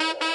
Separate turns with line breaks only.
Bye.